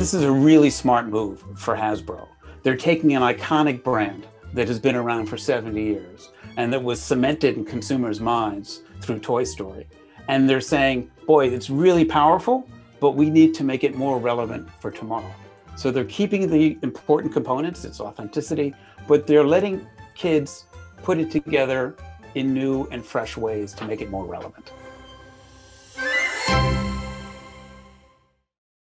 This is a really smart move for Hasbro. They're taking an iconic brand that has been around for 70 years and that was cemented in consumers' minds through Toy Story. And they're saying, boy, it's really powerful, but we need to make it more relevant for tomorrow. So they're keeping the important components, its authenticity, but they're letting kids put it together in new and fresh ways to make it more relevant.